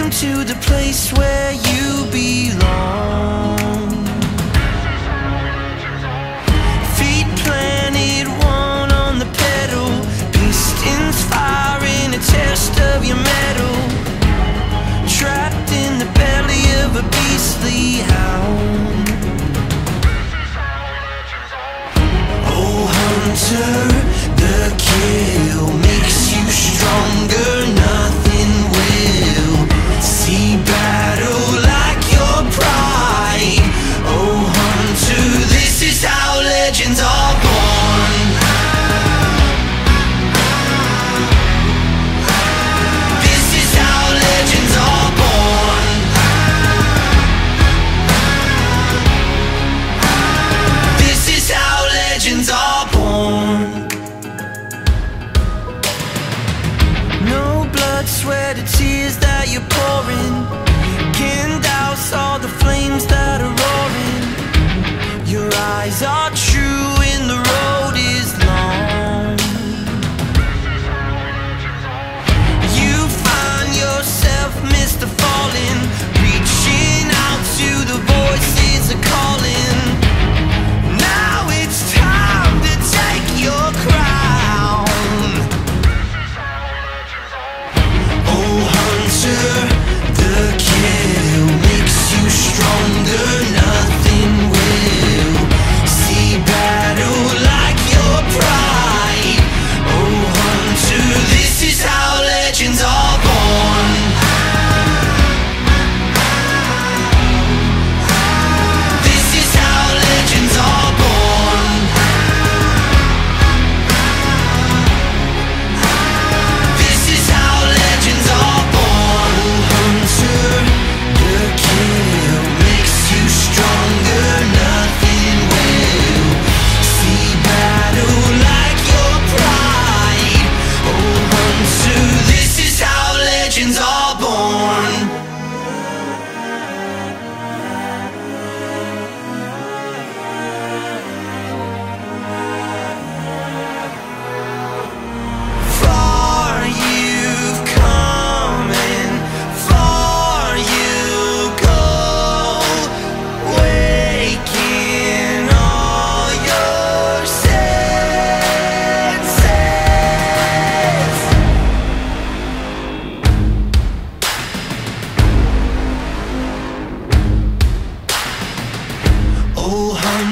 Welcome to the place where you belong. Feet planted, one on the pedal. pistons firing a test of your metal. Trapped in the belly of a beastly hound. Oh, hunter. tears that you're pouring. Can douse all the flames that are roaring. Your eyes are true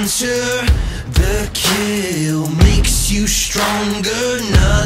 answer. The kill makes you stronger now.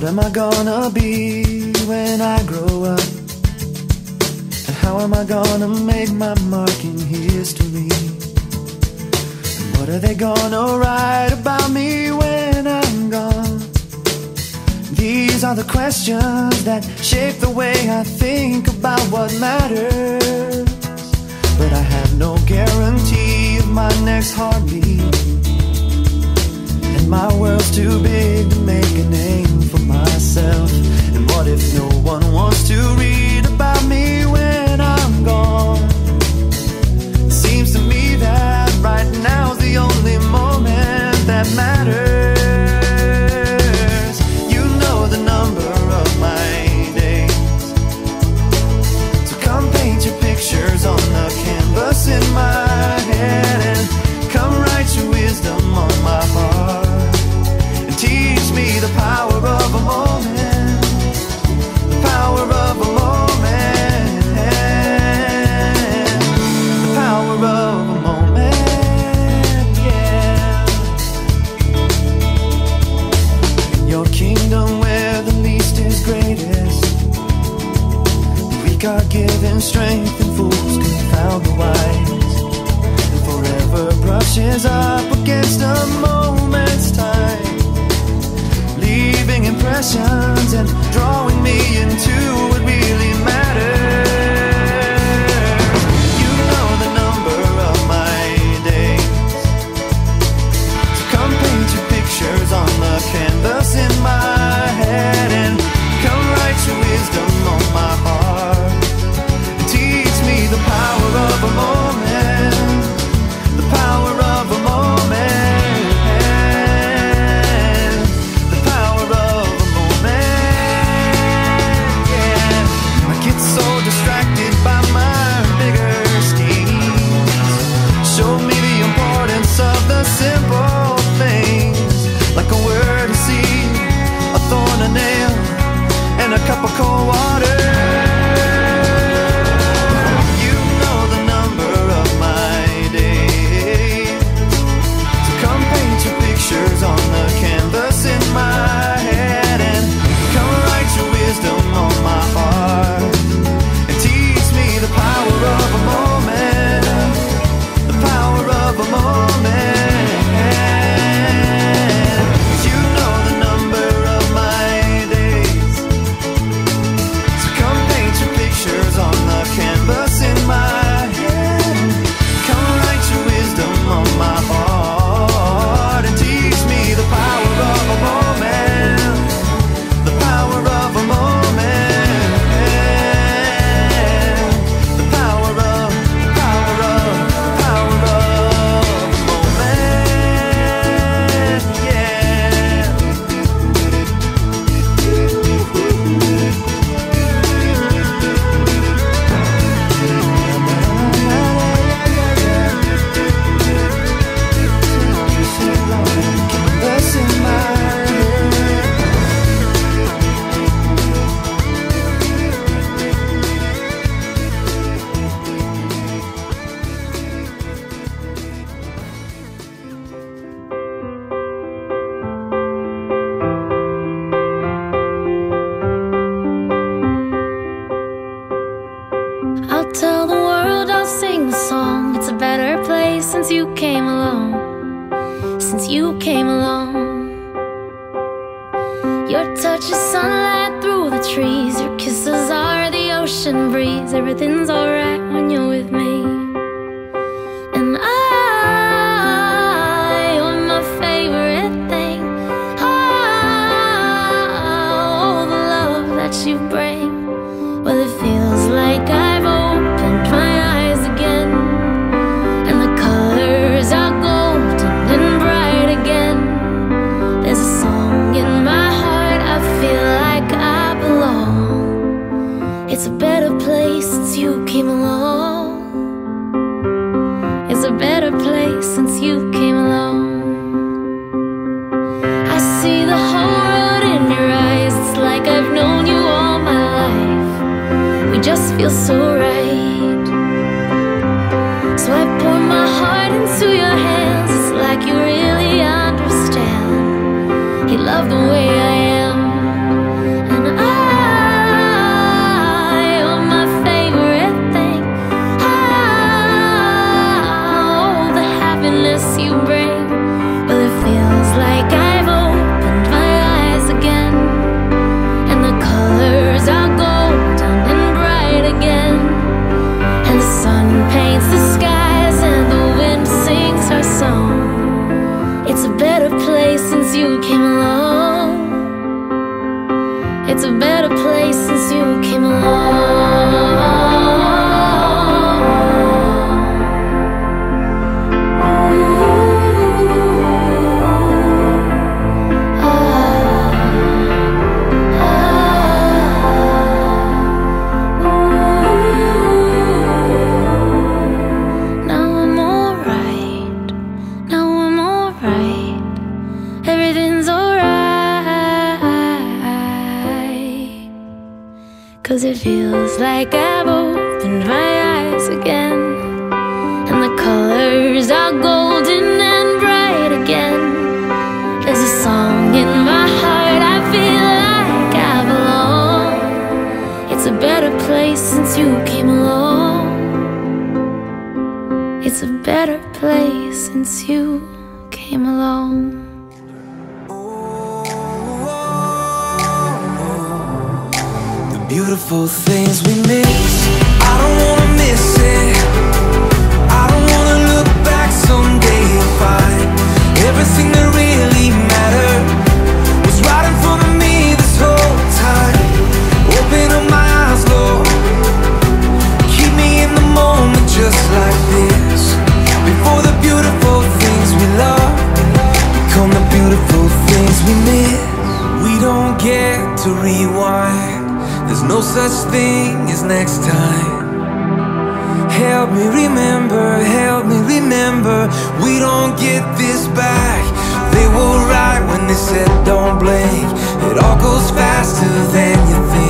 What am I gonna be when I grow up? And how am I gonna make my mark in history? And what are they gonna write about me when I'm gone? These are the questions that shape the way I think about what matters. But I have no guarantee of my next heartbeat. And my world's too big to make a name myself. And what if no one wants to read? カポコール Your touch is sunlight through the trees. Your kisses are the ocean breeze. Everything's alright when you're with me. better place since you came along. It's a better place since you came along. I see the whole world in your eyes. It's like I've known you all my life. We just feel so. Place since you came along. It's a better place since you came along. The beautiful things we miss. I don't wanna just like this. Before the beautiful things we love become the beautiful things we miss. We don't get to rewind. There's no such thing as next time. Help me remember, help me remember. We don't get this back. They were right when they said don't blink. It all goes faster than you think.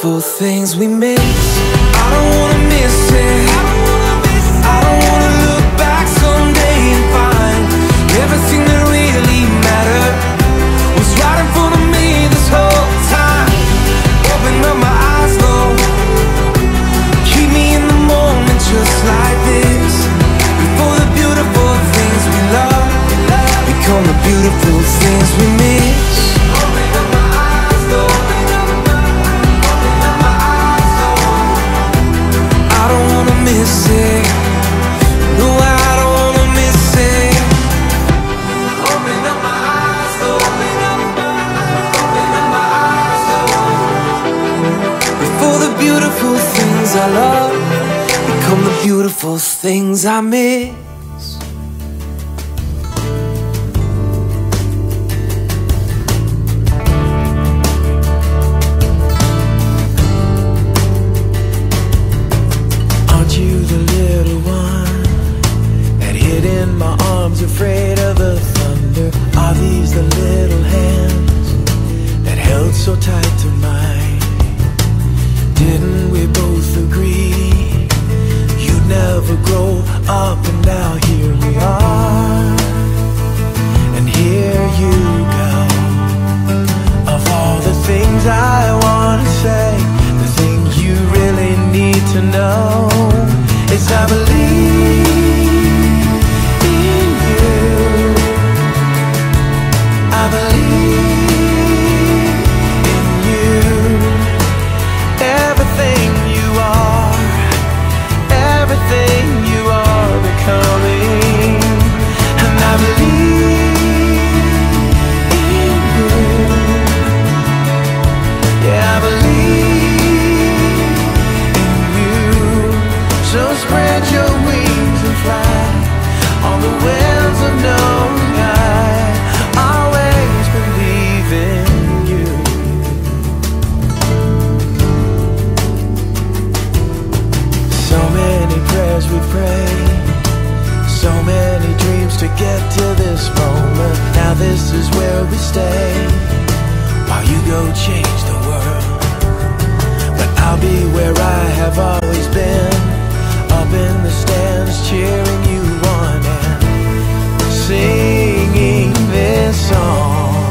Beautiful things we miss. I don't wanna miss it. Beautiful things I miss. Aren't you the little one that hid in my arms, afraid of the thunder? Are these the little hands that held so tight to mine? Didn't we both agree never grow up, and now here we are, and here you go. Of all the things I want to say, the thing you really need to know is I believe in you. I believe this is where we stay. While you go change the world. But I'll be where I have always been. Up in the stands cheering you on And singing this song.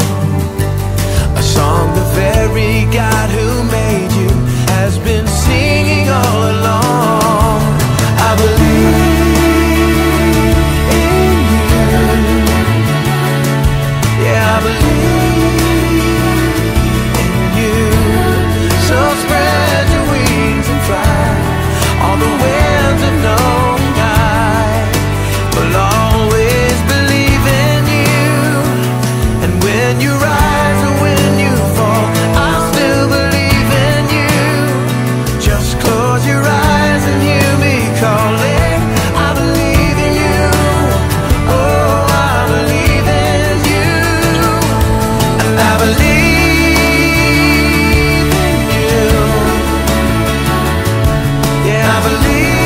A song the very God who made you Has been singing all along. I believe